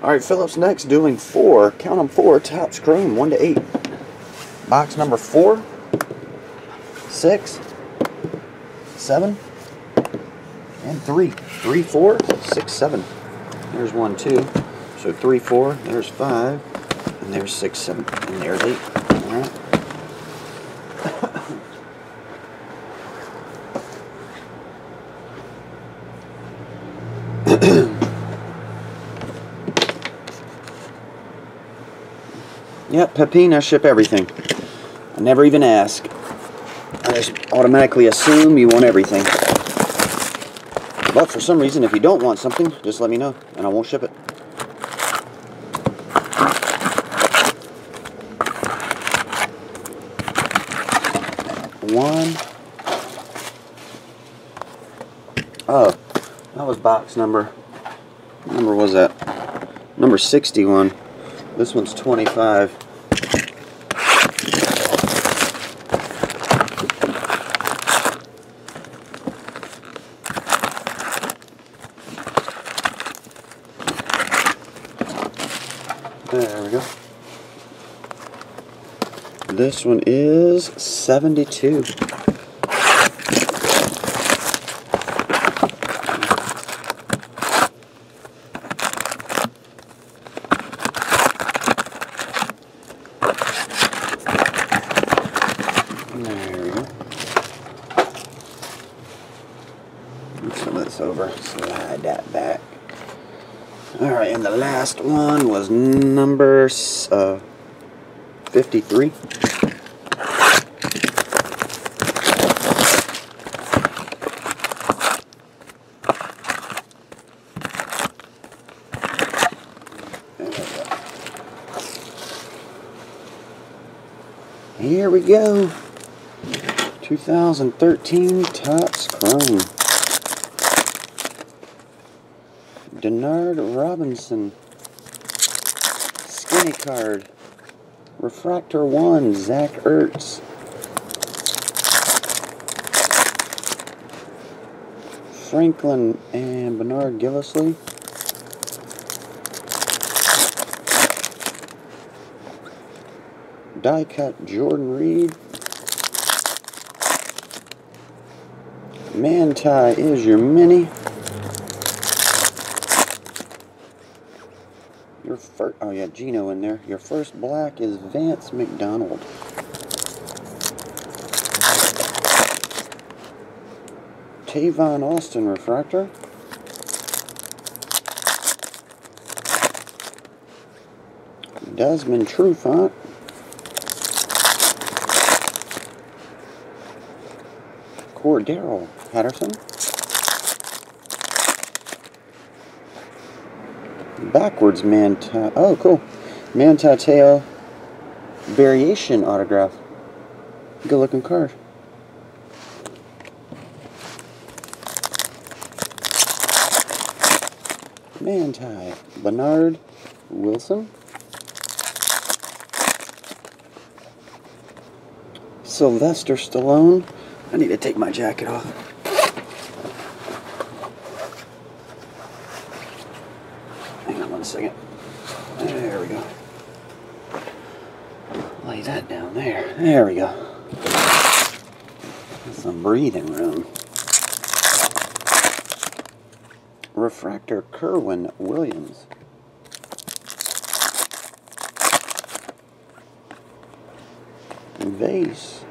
Alright, Phillips next doing four, count them four, Topps Chrome, one to eight. Box number four, six, seven, and three. Three, four, six, seven. There's one, two. So three, four, there's five, and there's six, seven, and there's eight. Alright. Yep, Pepin, I ship everything. I never even ask. I just automatically assume you want everything. But for some reason, if you don't want something, just let me know, and I won't ship it. One. Oh, that was box number. What number was that? Number 61. This one's 25. There we go. This one is 72. There we go. Move some of this over. Slide that back. Alright, and the last one was number uh, 53. There we go. Here we go. 2013 Topps Chrome. Denard Robinson. Skinny card. Refractor 1, Zach Ertz. Franklin and Bernard Gillislee. Die cut Jordan Reed. Manti is your mini. Your oh Geno in there. Your first black is Vance McDonald. Tavon Austin refractor. Desmond Trufant. Cordarrelle Patterson. Backwards Manti. Oh, cool. Manti Te'o variation autograph. Good looking card. Manti. Bernard Wilson. Sylvester Stallone. I need to take my jacket off. Hang on one second. There go. Lay that down there. There we go. Some breathing room. Refractor Kerwynn Williams. Vase.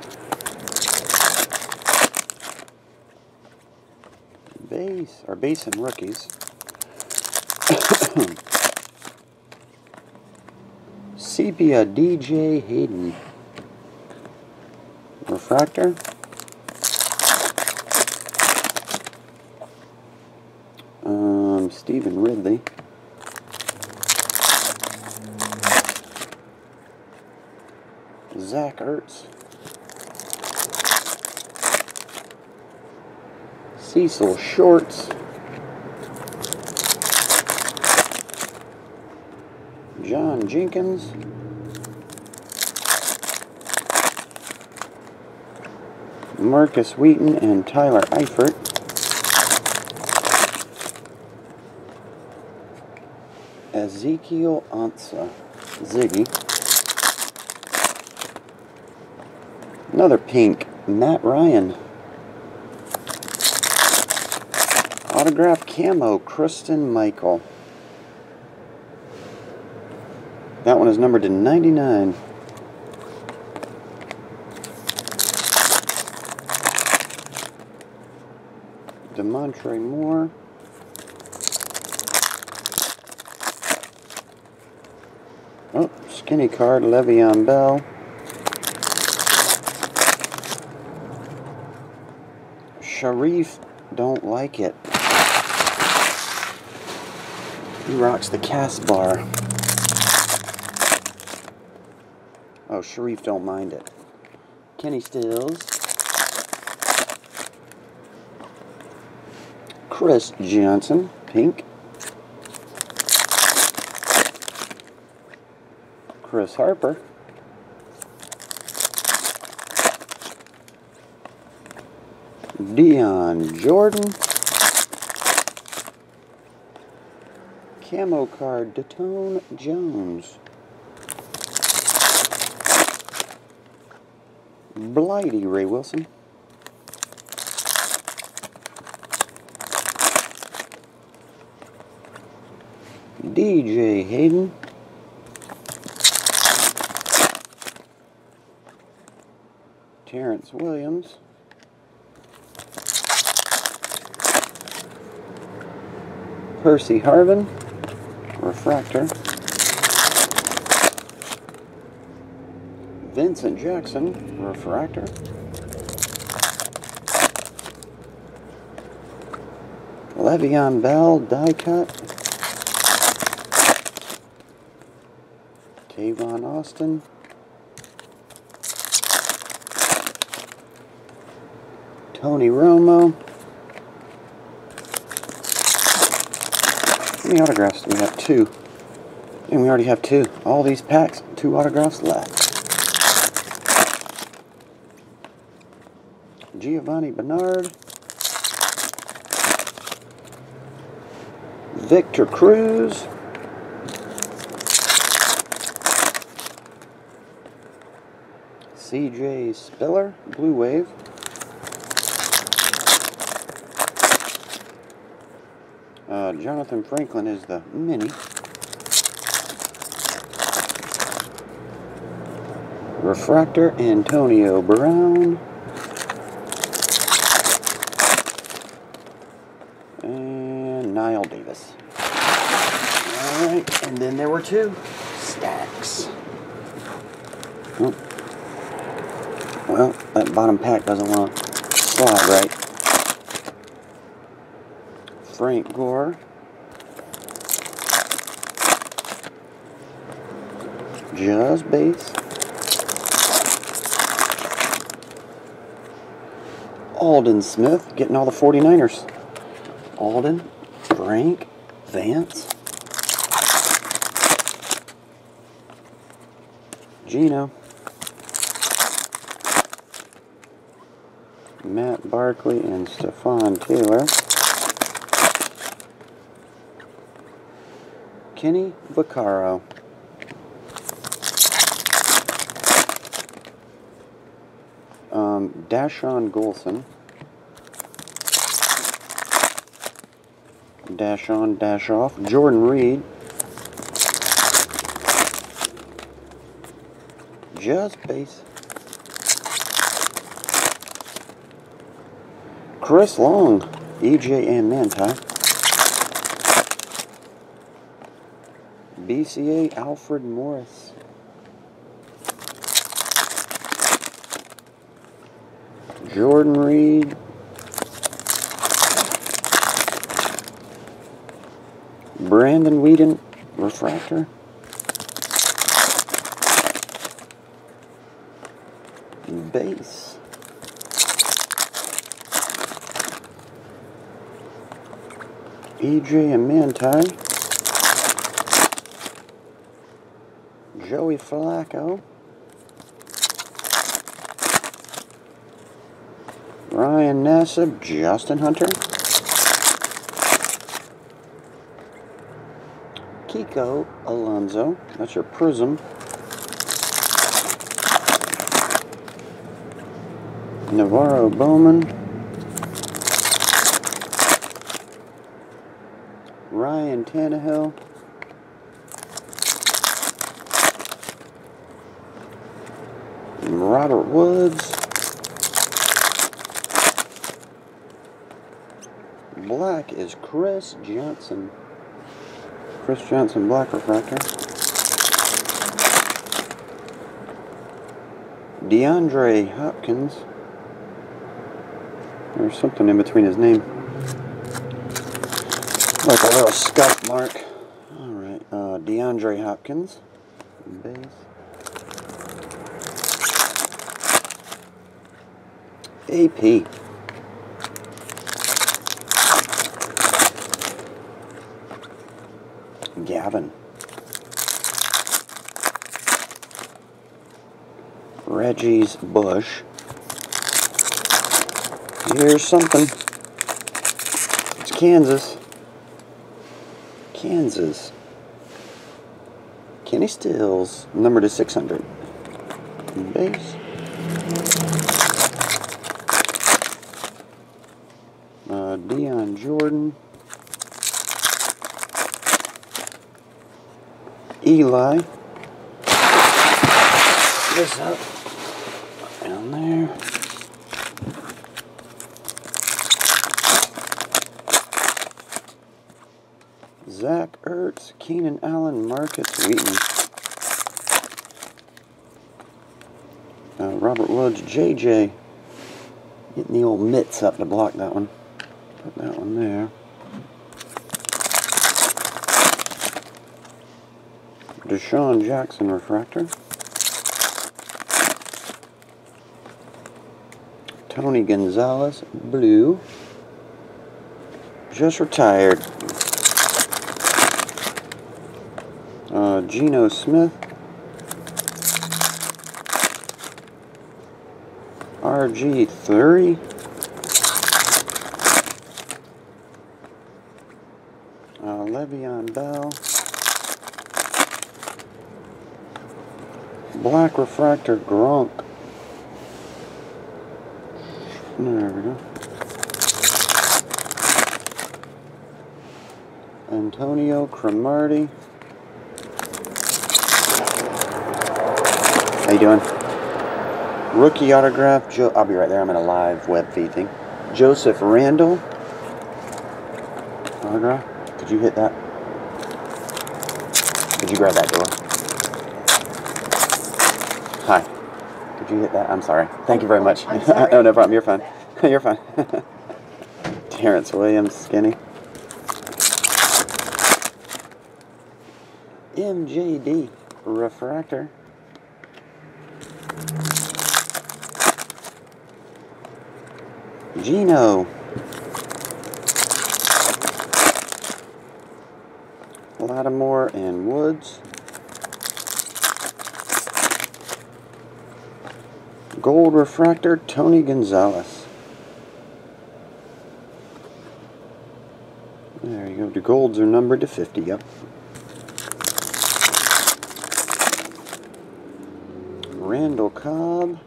Base, or base and rookies. Sepia DJ Hayden. Refractor. Um, Stevan Ridley. Zach Ertz. Cecil Shorts. John Jenkins. Markus Wheaton and Tyler Eifert. Ezekiel Ansah, Ziggy. Another pink. Matt Ryan. Autograph camo. Christine Michael. That one is numbered to 99. Damontre Moore. Oh, skinny card, Le'Veon Bell. Sharrif, don't like it. He rocks the cast bar. Oh, Sharrif don't mind it. Kenny Stills. Chris Johnson, pink. Chris Harper. Dion Jordan. Camo card, Datone Jones. Blighty Ray Wilson. DJ Hayden. Terrance Williams. Percy Harvin. Refractor. Vincent Jackson. Refractor. Le'Veon Bell. Die cut. Tavon Austin. Tony Romo. How many autographs do we have? Two. And we already have two. All these packs, two autographs left. Giovani Bernard. Victor Cruz. CJ Spiller, Blue Wave. Uh, Johnathan Franklin is the mini. Refractor, Antonio Brown. And Knile Davis. Alright, and then there were two stacks. Well, that bottom pack doesn't want to slide right. Frank Gore. Just base. Aldon Smith getting all the 49ers. Aldon, Frank, Vance, Geno, Matt Barkley, and Stepfan Taylor. Kenny Vaccaro. Um, Dashon Goldson. Dash on, dash off. Jordan Reed. Just base. Chris Long. EJ and Manti. BCA Alfred Morris. Jordan Reed. Brandon Weeden, refractor. Base. EJ and Manti. Joey Flacco. Ryan Nassib, Justin Hunter. Kiko Alonso. That's your Prism. NaVorro Bowman. Ryan Tannehill. Robert Woods. Black is Chris Johnson. Chris Johnson Black Refractor. DeAndre Hopkins. There's something in between his name. Like a little scuff mark. Alright, uh, DeAndre Hopkins. Base. AP. Gavin. Reggie's Bush. Here's something. It's Kansas. Kansas. Kenny Stills, number to 600. Base. Uh, Dion Jordan. Eli. This up. Down there. Zach Ertz, Keenan Allen, Markus Wheaton. Uh, Robert Woods, JJ. Getting the old mitts up to block that one. Put that one there. DeSean Jackson refractor. Tony Gonzalez, blue. Just retired. Uh, Geno Smith. RG3. Uh, Le'Veon Bell. Black Refractor Gronk. There we go. Antonio Cromartie. How you doing? Rookie autograph. Jo I'll be right there. I'm in a live web feed thing. Joseph Randle. Autograph. Could you hit that? Could you grab that door? Hi. Could you hit that? I'm sorry. Thank you very much. Oh, no problem. You're fine. You're fine. Terrance Williams, skinny. MJD, refractor. Geno. Lattimore and Woods. Gold refractor, Tony Gonzalez. There you go. The golds are numbered to 50, yep. Randall Cobb.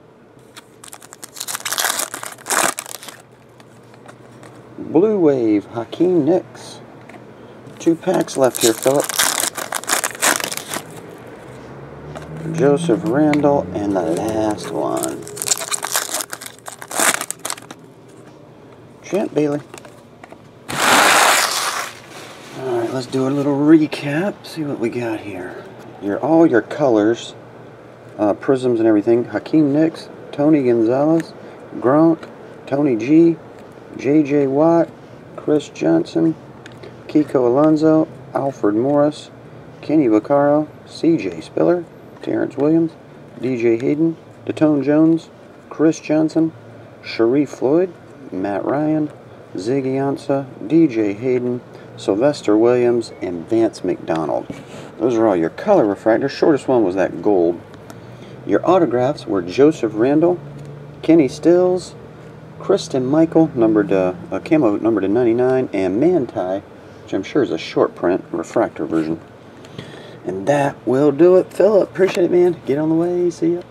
Blue Wave, Hakeem Nicks. Two packs left here, Philip. Joseph Randle, and the last one. Champ Bailey. Alright, let's do a little recap. See what we got here. Your all your colors, uh, prisms and everything. Hakeem Nicks, Tony Gonzalez, Gronk, Tony G, J.J. Watt, Chris Johnson, Kiko Alonso, Alfred Morris, Kenny Vaccaro, C.J. Spiller, Terrance Williams, D.J. Hayden, Datone Jones, Chris Johnson, Sharrif Floyd, Matt Ryan, Ziggy Ansah, D.J. Hayden, Sylvester Williams, and Vance McDonald. Those are all your color refractors. Shortest one was that gold. Your autographs were Joseph Randle, Kenny Stills, Christine Michael, numbered uh, a camo numbered to 99, and Manti, which I'm sure is a short print refractor version. And that will do it. Philip, appreciate it, man. Get on the way. See ya.